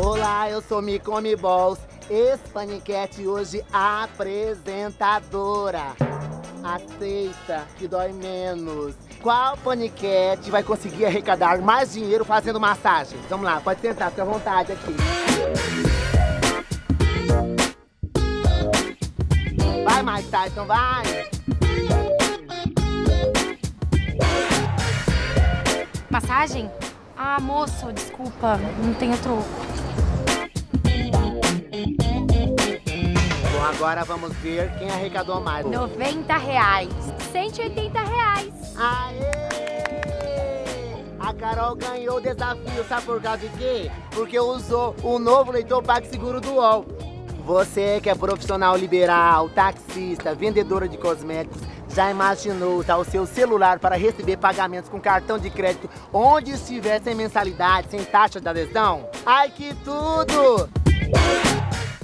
Olá, eu sou Micome Balls, ex-paniquete hoje apresentadora. Aceita que dói menos. Qual paniquete vai conseguir arrecadar mais dinheiro fazendo massagem? Vamos lá, pode tentar, fica à vontade aqui. Vai, Mike Tyson, vai! Massagem? Ah, moço, desculpa, não tenho troco. Agora vamos ver quem arrecadou mais. 90 reais. 180 reais. Aê! A Carol ganhou o desafio, sabe por causa de quê? Porque usou o novo leitor PagSeguro do UOL. Você que é profissional liberal, taxista, vendedora de cosméticos, já imaginou usar o seu celular para receber pagamentos com cartão de crédito onde estiver sem mensalidade, sem taxa de adesão? Ai que tudo!